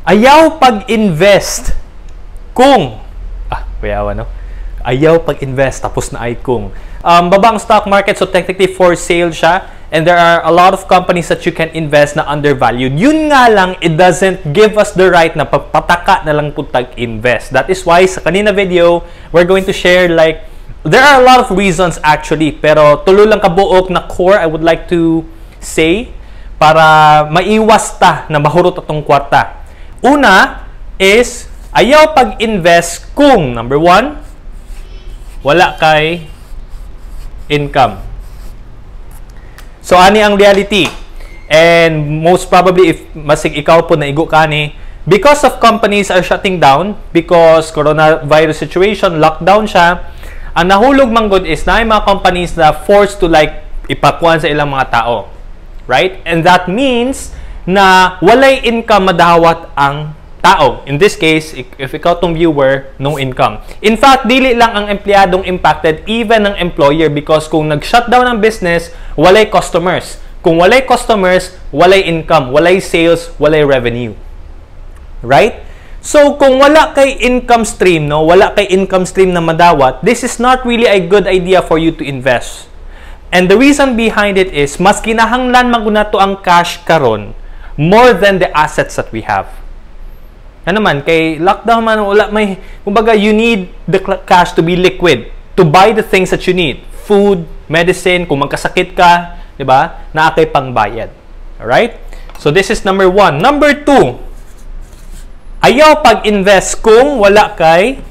Ayaw pag-invest kung ah, kuyawa no? Ayaw pag-invest tapos na ay kung. Um, baba ang stock market so technically for sale siya and there are a lot of companies that you can invest na undervalued. Yun nga lang, it doesn't give us the right na papataka na lang po tag-invest. That is why sa kanina video, we're going to share like, there are a lot of reasons actually, pero tulo lang kabuok na core I would like to say para maiwas ta na mahurot atong kwarta. Una is, ayaw pag-invest kung, number one, wala kay income. So, ani ang reality. And most probably, if masig ikaw po na igo ka ni, because of companies are shutting down, because coronavirus situation, lockdown siya, ang nahulog man good is na mga companies na forced to like ipakuan sa ilang mga tao. Right? And that means na walay income madawat ang tao. In this case, if ikaw tong viewer, no income. In fact, dili lang ang empleyadong impacted, even ang employer because kung nag-shutdown ang business, walay customers. Kung walay customers, walay income, walay sales, walay revenue. Right? So, kung wala kay income stream, no, wala kay income stream na madawat, this is not really a good idea for you to invest. And the reason behind it is, mas kinahanglan maguna to ang cash karon more than the assets that we have. Ano man, kay lockdown man, wala may, kumbaga, you need the cash to be liquid, to buy the things that you need. Food, medicine, kung magkasakit ka, di ba, na kay pangbayad. Alright? So, this is number one. Number two, ayaw pag-invest kung wala kay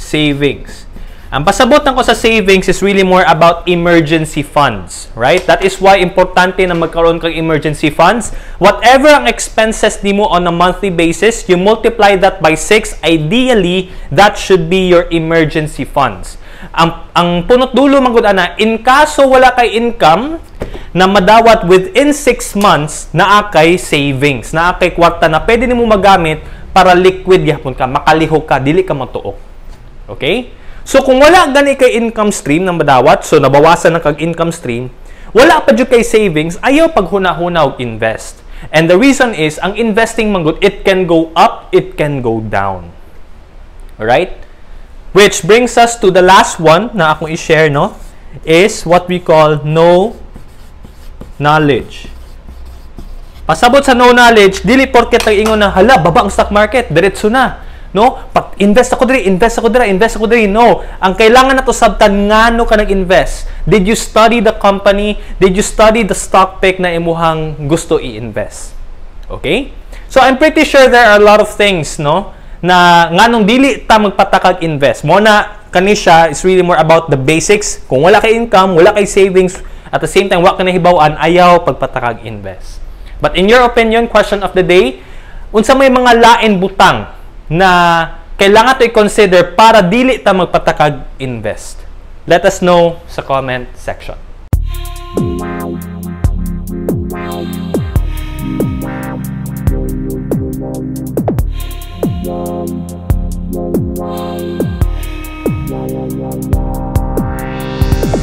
savings. Ang pasabot ko sa savings is really more about emergency funds, right? That is why importante na magkaroon kang emergency funds. Whatever ang expenses nimo on a monthly basis, you multiply that by 6. Ideally, that should be your emergency funds. Ang, ang punot dulo magud ana, in kaso wala kay income, na madawat within 6 months na akay savings, na akay kwarta na pwede nimo magamit para liquid gyapon ka, makalihok ka, dili ka matuok. Okay? So kung wala gani kay income stream na madawat, so nabawasan na kag income stream, wala pa jud kay savings, ayaw paghuna-huna og invest. And the reason is ang investing man it can go up, it can go down. Alright? Which brings us to the last one na akong i-share no is what we call no knowledge. Pasabot sa no knowledge, dili porket ang ingon na hala baba ang stock market, diretso na No? Pat invest ako diri, invest ako diri, invest ako diri. No. Ang kailangan nato sabtan ngano ka nag-invest. Did you study the company? Did you study the stock pick na imuhang gusto i-invest? Okay? So I'm pretty sure there are a lot of things, no? Na nganong dili ta magpatakag invest. Mo na kani is really more about the basics. Kung wala kay income, wala kay savings, at the same time wa ka nahibaw-an ayaw pagpatakag invest. But in your opinion, question of the day, unsa may mga lain butang na kailangan to i-consider para dili ta magpatakag invest? Let us know sa comment section.